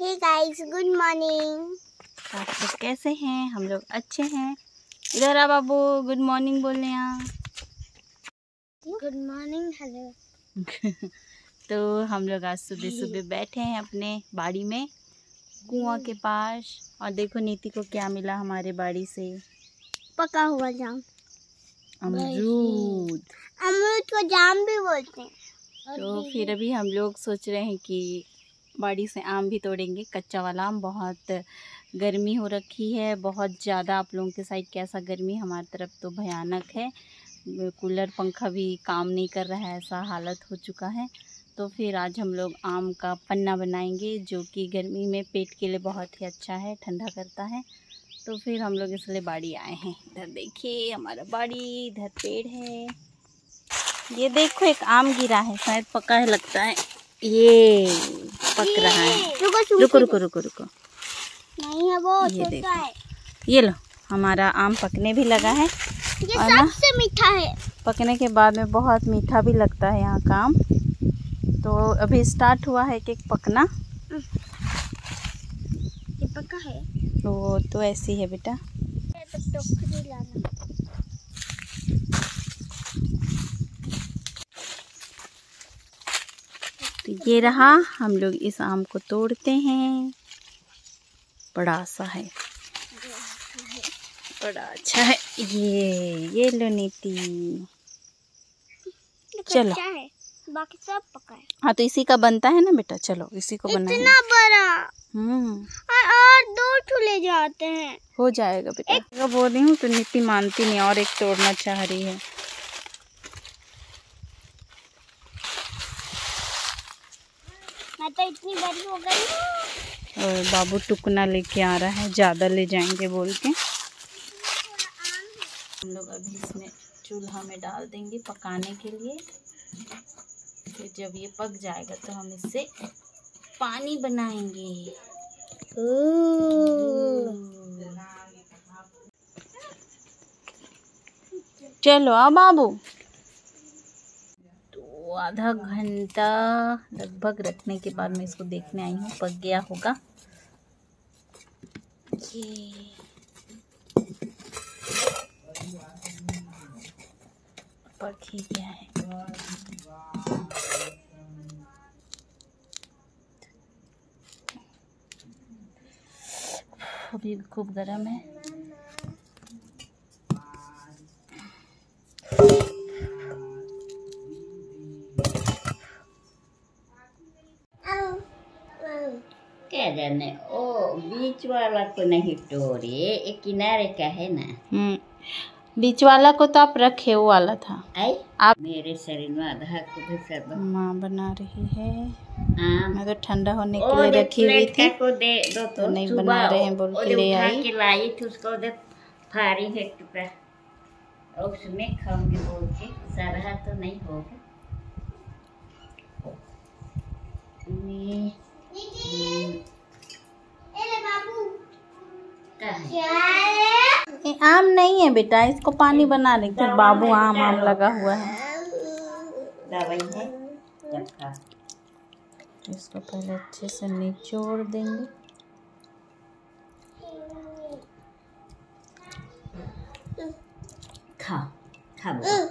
Hey guys good morning आप लोग कैसे हैं? हम लोग अच्छे हैं। इधर आ बाबू गुड मॉर्निंग बोल यहाँ गुड मॉर्निंग हेलो तो हम लोग आज सुबह सुबह बैठे हैं अपने बाड़ी में कुआँ के पास। और देखो नीति को क्या मिला हमारे बाड़ी से। पका हुआ जाम। अमरूद। अमरूद को जाम भी बोलते हैं। तो फिर अभी हम लोग सोच रहे हैं कि बाड़ी से आम भी तोड़ेंगे। कच्चा वाला आम बहुत गर्मी हो रखी है, बहुत ज़्यादा आप लोगों के साइड कैसा गर्मी, हमारी तरफ़ तो भयानक है। कूलर पंखा भी काम नहीं कर रहा है, ऐसा हालत हो चुका है। तो फिर आज हम लोग आम का पन्ना बनाएँगे, जो कि गर्मी में पेट के लिए बहुत ही अच्छा है, ठंडा करता है। तो फिर हम लोग इसलिए बाड़ी आए हैं। इधर देखिए, हमारा बाड़ी, इधर पेड़ है। ये देखो, एक आम गिरा है, शायद पका है लगता है। ये पक रहा है। रुको रुको रुको रुको रुको। नहीं है वो ये देखो। ये लो हमारा आम पकने भी लगा है। ये और सबसे मीठा है। पकने के बाद में बहुत मीठा भी लगता है यहाँ का आम। तो अभी स्टार्ट हुआ है कि पकना। ये पका है। तो तो ऐसी है बेटा। तो टोकरी लाना तो ये रहा। हम लोग इस आम को तोड़ते हैं। बड़ा सा है। बड़ा अच्छा है। ये ये लो नीति। चलो। बाकी सब पका है। हाँ तो इसी का बनता है ना बेटा? चलो इसी को बनाएँगे। इतना बड़ा? हम्म। और, और दो ठुले जाते हैं। हो जाएगा बेटा। मैं बोल रही हूँ तो नीति मानती नहीं और एक तोड़ना चाह रही है। इतनी बड़ी हो गई। और बाबू टुकना लेके आ रहा है ज़्यादा ले जाएँगे बोल के। हम लोग अभी इसमें चूल्हा में डाल देंगे पकाने के लिए। फिर जब ये पक जाएगा तो हम इससे पानी बनाएँगे। चलो आ बाबू। आधा घंटा लगभग रखने के बाद मैं इसको देखने आई हूँ, पक गया होगा। ये। पक ही गया है। अभी खूब गर्म है। जाने ओ बीच वाला को नहीं तोड़े ये किनारे का है ना बीच वाला को तो आप रखे वो वाला था आई आप- मेरे शरीर में आधा को माँ बना रही है मैं तो ठंडा होने के लिए रखी हुई थी को दे दो तो तो नहीं बना रहे हैं बोल के ले आई। के लाई थी उसको दे फाड़ी है टुकड़ा और उसमें खाऊँगी बोल के सारा तो नहीं होगा है बेटा? इसको पानी बना रही फिर बाबू आम आम लगा हुआ है। इसको पहले अच्छे से निचोड़ देंगे। खाओ खाओ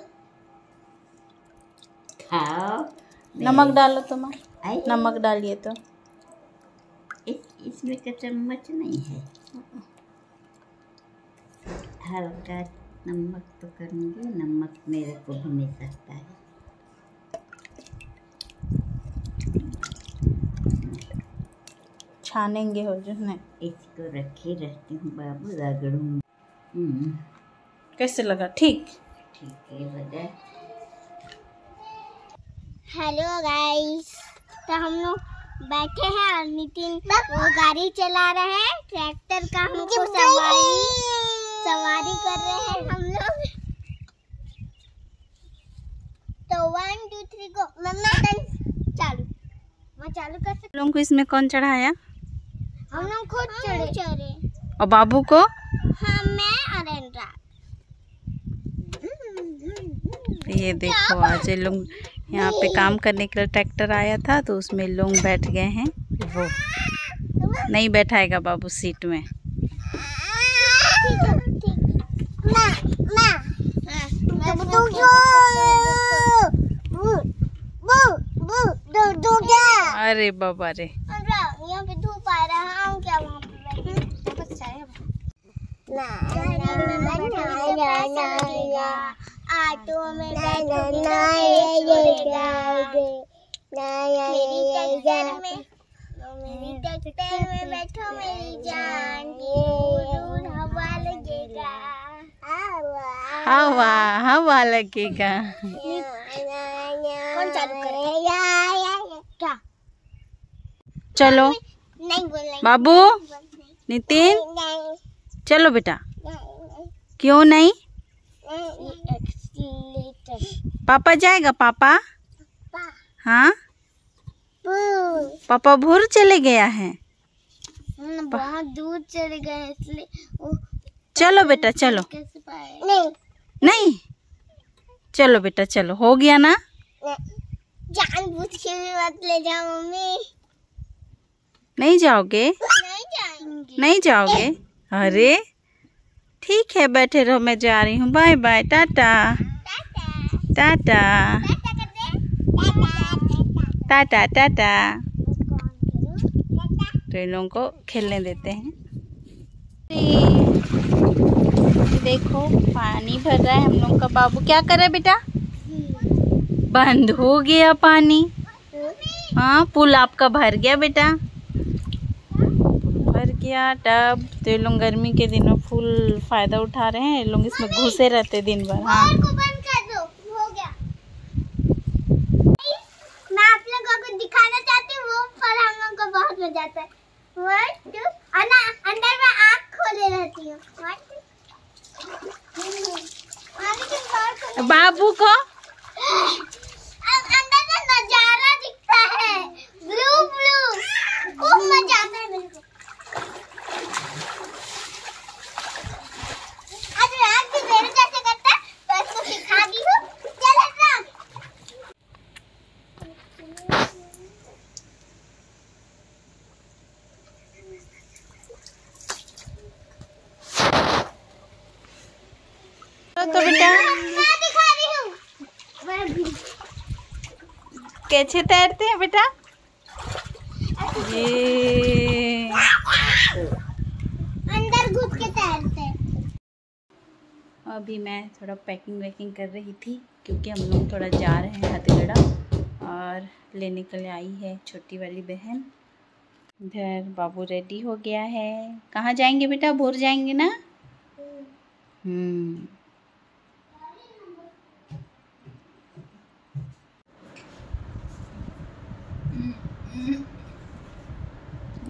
खाओ। नमक डालो तो माँ। नमक डालिए तो। इसमें का चम्मच नहीं है। हल्का नमक तो करूँगी नमक मेरे को भी नहीं सकता है। छानेंगे हो जो नहीं इसको रखे रहती हूँ बाबू रगड़ूँ हम्म, कैसे लगा? ठीक? ठीक है बजा हेलो गाइस तो हम लोग बैठे हैं और नितिन वो गाड़ी चला रहे हैं ट्रैक्टर का हमको सवारी। सवारी कर रहे हैं हम लोग। तो वन टू थ्री को मम्मा टन चालू। मैं चालू कर सकती लोगों को इसमें कौन चढ़ाया? हम लोग खुद चढ़े। चढ़े। और बाबू को? हाँ मैं और अनुराग ये देखो आज ये लोग यहाँ पे काम करने के लिए ट्रैक्टर आया था तो उसमें लोग बैठ गए हैं। वो नहीं बैठाएगा बाबू सीट में। अरे बाबा रे यहाँ पे धूप है अच्छा है में तो बैठो दूर हवा लगेगा हवा हवा लगेगा कौन चालू चलो। बाबू? नितिन? चलो बेटा। क्यों नहीं? पापा जाएगा पापा? हाँ? पापा भूर चले गया है। बहुत दूर चले गए इसलिए चलो बेटा चलो। नहीं। नहीं? चलो बेटा चलो। हो गया ना? जान बूझ के भी मत ले जाओ मम्मी। नहीं जाओगे? नहीं जाएँगे। नहीं जाओगे? अरे ठीक है बैठे रहो मैं जा रही हूँ। Bye bye Tata. टाटा। टाटा। टाटा। तो इन लोगों को खेलने देते हैं। देखो, पानी भर रहा है हम लोग का बाबू। क्या कर रहा है बेटा? बंद हो गया पानी। हाँ पुल आपका भर गया बेटा। भर गया। टब तो ये लोग गर्मी के दिनों फुल फ़ायदा उठा रहे हैं। लोग इसमें घुसे रहते दिन भर। हाँ और को बंद कर दो हो गया मैं आप लोगों को दिखाना चाहती हूँ वो पर हम लोग को बहुत मज़ा आता है वन टू और ना अंदर में आँख खोले रहती हूँ वन टू आगे के बाहर खोले बाबू को अब अंदर का नज़ारा दिखता है ब्लू ब्लू खूब मज़ा आता है मेरे को आज रात भी मेरे कैसे करता है तो इसको सिखा दी हूँ चल ना तो बेटा। हूँ कैसे तैरते हैं बेटा? ये। अंदर घुस के तैरते अभी मैं थोड़ा पैकिंग वैकिंग कर रही थी क्योंकि हम लोग थोड़ा जा रहे हैं हथगढ़ा और लेने के लिए आई है छोटी वाली बहन। इधर बाबू रेडी हो गया है। कहाँ जाएँगे बेटा? भोर जाएँगे ना? हम्म।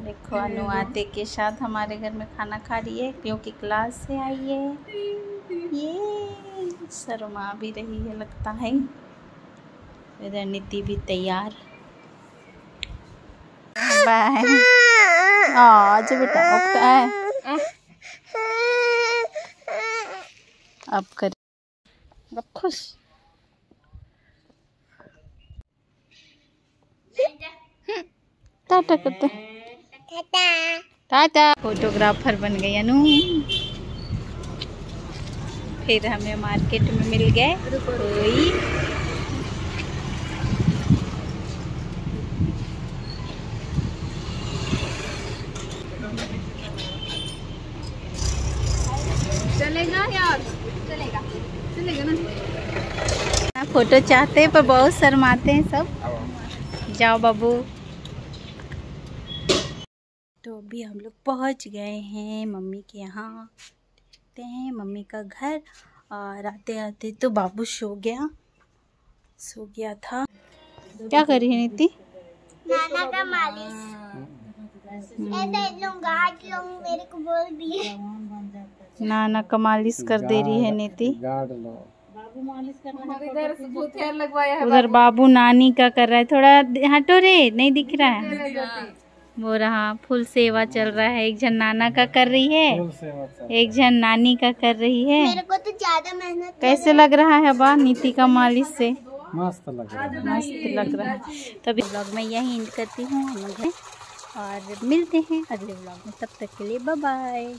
देखो अनु आते के साथ हमारे घर में खाना खा रही है क्योंकि क्लास से आई है। ये शर्मा भी रही है, लगता है। इधर नीति भी तैयार। आज बेटा उठता है। अब कर खुश। टाटा करते टाटा। टाटा। फोटोग्राफर बन गई अनु। फिर हमें मार्केट में मिल गए। कोई। चलेगा यार? चलेगा। चलेगा ना? फ़ोटो चाहते हैं पर बहुत शर्माते हैं सब। जाओ बाबू। अभी हम लोग पहुँच गए हैं मम्मी के यहाँ। देखते हैं मम्मी का घर। और आते आते तो बाबू सो गया। सो गया था। क्या कर रही है नीति? नाना का मालिश। ऐसे लोग लोग मेरे को बोल दिए। नाना का मालिश कर दे रही है नीति। है उधर बाबू। नानी का कर रहा है। थोड़ा हटो रे नहीं दिख रहा है। वो रहा फुल सेवा चल रहा है एक जन नाना का कर रही है एक जन नानी का कर रही है। मेरे को तो ज़्यादा मेहनत कैसे लग रहा है बा नीति का मालिश से? मस्त लग रहा है। मस्त लग रहा है। तभी ब्लॉग में यही इंड करती हूँ और मिलते हैं अगले ब्लॉग में तब तक के लिए बाय बाय